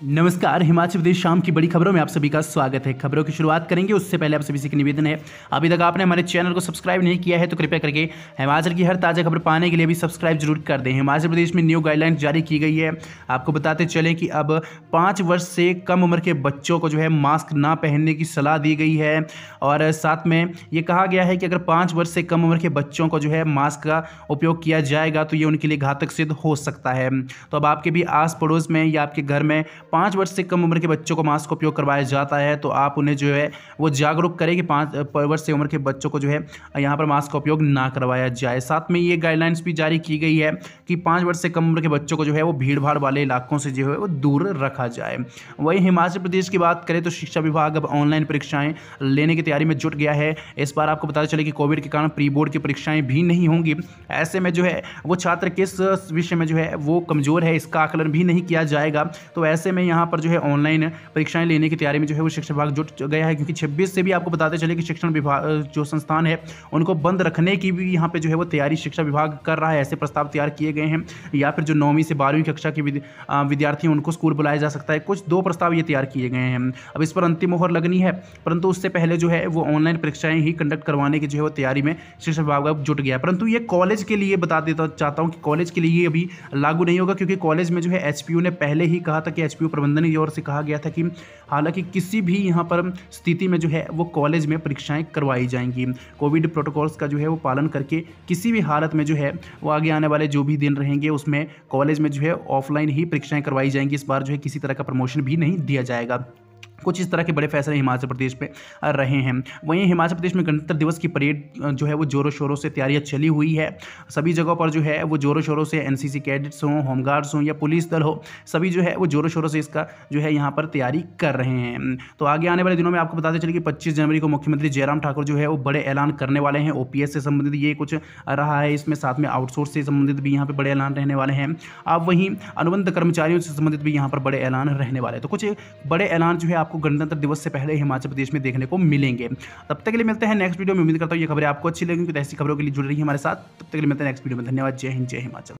नमस्कार, हिमाचल प्रदेश शाम की बड़ी खबरों में आप सभी का स्वागत है। खबरों की शुरुआत करेंगे, उससे पहले आप सभी से निवेदन है। अभी तक आपने हमारे चैनल को सब्सक्राइब नहीं किया है तो कृपया करके हिमाचल की हर ताज़ा खबर पाने के लिए भी सब्सक्राइब ज़रूर कर दें। हिमाचल प्रदेश में न्यू गाइडलाइन जारी की गई है। आपको बताते चलें कि अब पाँच वर्ष से कम उम्र के बच्चों को जो है मास्क ना पहनने की सलाह दी गई है। और साथ में ये कहा गया है कि अगर पाँच वर्ष से कम उम्र के बच्चों को जो है मास्क का उपयोग किया जाएगा तो ये उनके लिए घातक सिद्ध हो सकता है। तो अब आपके भी आस पड़ोस में या आपके घर में पाँच वर्ष से कम उम्र के बच्चों को मास्क का उपयोग करवाया जाता है तो आप उन्हें जो है, वो जागरूक करें कि पाँच वर्ष से उम्र के बच्चों को जो है, यहाँ पर मास्क का उपयोग ना करवाया जाए। साथ में ये गाइडलाइंस भी जारी की गई है कि पाँच वर्ष से कम उम्र के बच्चों को जो है, वो भीड़ वाले इलाकों से जो है, वो दूर रखा जाए। वहीं हिमाचल प्रदेश की बात करें तो शिक्षा विभाग अब ऑनलाइन परीक्षाएँ लेने की तैयारी में जुट गया है। इस बार आपको पता चले कि कोविड के कारण प्री बोर्ड की परीक्षाएँ भी नहीं होंगी। ऐसे में जो है, वो छात्र किस विषय में जो है, वो कमज़ोर है, इसका आकलन भी नहीं किया जाएगा। तो ऐसे में यहाँ पर जो है ऑनलाइन परीक्षाएँ लेने की तैयारी में जो है वो शिक्षा विभाग जुट गया है, क्योंकि छब्बीस से भी आपको बताते चले कि शिक्षण विभाग जो संस्थान है, उनको बंद रखने की भी यहाँ पे जो है वो तैयारी शिक्षा विभाग कर रहा है, ऐसे प्रस्ताव तैयार किए गए हैं। या फिर जो नौवीं से बारहवीं कक्षा के विद्यार्थी उनको स्कूल बुलाया जा सकता है। कुछ दो प्रस्ताव ये तैयार किए गए हैं। अब इस पर अंतिम मोहर लगनी है, परंतु उससे पहले जो है वो ऑनलाइन परीक्षाएँ ही कंडक्ट करवाने की जो है वो तैयारी में शिक्षा विभाग जुट गया परंतु ये कॉलेज के लिए बता देता चाहता हूँ कि कॉलेज के लिए अभी लागू नहीं होगा, क्योंकि कॉलेज में जो है एच ने पहले ही कहा था कि एच प्रबंधन की ओर से कहा गया था कि हालाँकि किसी भी यहाँ पर स्थिति में जो है वो कॉलेज में परीक्षाएँ करवाई जाएँगी। कोविड प्रोटोकॉल्स का जो है वो पालन करके किसी भी हालत में जो है वो आगे आने वाले जो भी दिन रहेंगे, उसमें कॉलेज में जो है ऑफलाइन ही परीक्षाएँ करवाई जाएँगी। इस बार जो है किसी तरह का प्रमोशन भी नहीं दिया जाएगा। कुछ इस तरह के बड़े फैसले हिमाचल प्रदेश में रहे हैं। वहीं हिमाचल प्रदेश में गणतंत्र दिवस की परेड जो है वो जोरों शोरों से तैयारियाँ चली हुई है। सभी जगहों पर जो है वो जोरों शोरों से एनसीसी कैडेट्स हों, होमगार्ड्स हों या पुलिस दल हो, सभी जो है वो जोरों शोरों से इसका जो है यहाँ पर तैयारी कर रहे हैं। तो आगे आने वाले दिनों में आपको बताते चले कि पच्चीस जनवरी को मुख्यमंत्री जयराम ठाकुर जो है वो बड़े ऐलान करने वाले हैं। ओपीएस से संबंधित ये कुछ रहा है, इसमें साथ में आउटसोर्स से संबंधित भी यहाँ पर बड़े ऐलान रहने वाले हैं। अब वहीं अनुबंध कर्मचारियों से संबंधित भी यहाँ पर बड़े ऐलान रहने वाले हैं। तो कुछ बड़े ऐलान जो है आपको गणतंत्र दिवस से पहले हिमाचल प्रदेश में देखने को मिलेंगे। तब तक के लिए मिलते हैं नेक्स्ट वीडियो में। उम्मीद करता हूँ ये खबरें आपको अच्छी लगेंगी। तो ऐसी खबरों के लिए जुड़ रही है हमारे साथ। तब तक के लिए मिलते हैं नेक्स्ट वीडियो में। धन्यवाद। जय हिंद, जय हिमाचल।